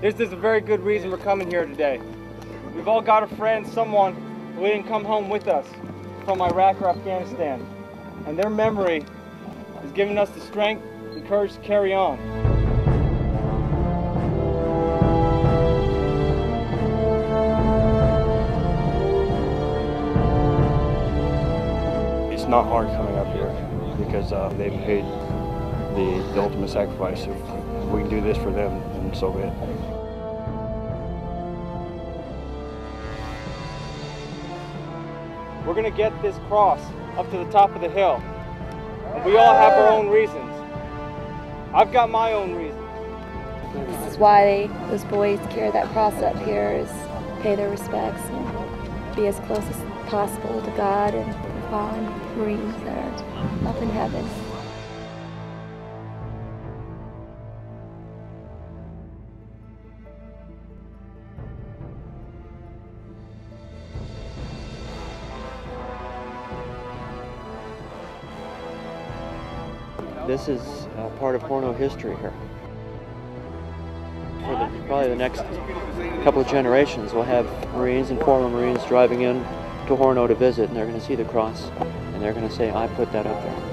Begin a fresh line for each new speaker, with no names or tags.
This is a very good reason we're coming here today. We've all got a friend, someone who didn't come home with us from Iraq or Afghanistan. And their memory has given us the strength and courage to carry on.
It's not hard coming up here because uh, they've paid the, the ultimate sacrifice. If we can do this for them, then so be it.
We're gonna get this cross up to the top of the hill. And we all have our own reasons. I've got my own reasons.
This is why they, those boys carry that cross up here is pay their respects and be as close as possible to God and the fallen Marines that are up in heaven.
This is uh, part of Horno history here. For the, probably the next couple of generations, we'll have Marines and former Marines driving in to Horno to visit, and they're going to see the cross, and they're going to say, I put that up there.